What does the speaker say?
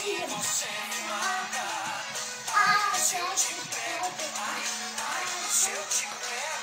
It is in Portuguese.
Se você me mata, ai, se eu te pego, ai, ai, se eu te pego.